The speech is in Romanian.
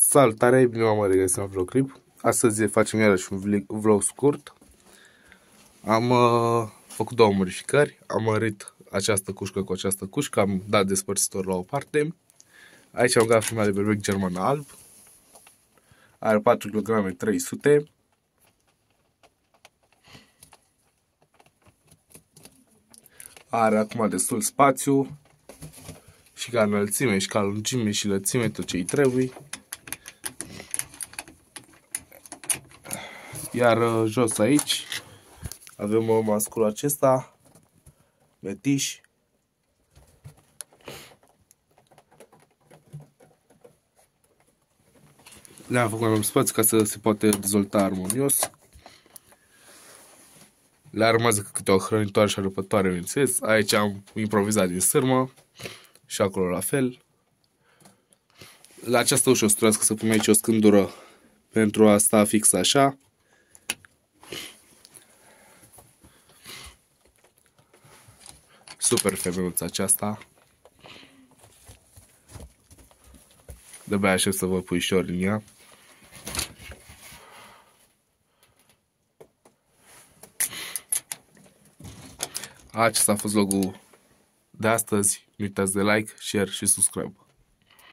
Salutare, bine m-am regăsit la vlog clip. Astăzi facem iarăși un vlog scurt. Am uh, făcut două modificări. Am mărit această cușcă cu această cușcă. Am dat despărțitor la o parte. Aici am dat firma de berbec german alb. Are 4 kg 300. Are acum destul spațiu și ca înălțime și ca lungime și lățime tot ce îi trebuie. Iar uh, jos aici avem uh, mascul acesta, metiș. Le-am făcut mai spațiu ca să se poate dezvolta armonios. Le-a rămas câte o hrănitoare și arăpătoare, bineînțeles. Aici am improvizat din sârmă și acolo la fel. La această ușă o să pun aici o scândură pentru a sta fix așa. Super femeuța aceasta. De-abia așa să vă pui și în ea. Acesta a fost logul de astăzi. Nu uitați de like, share și subscribe.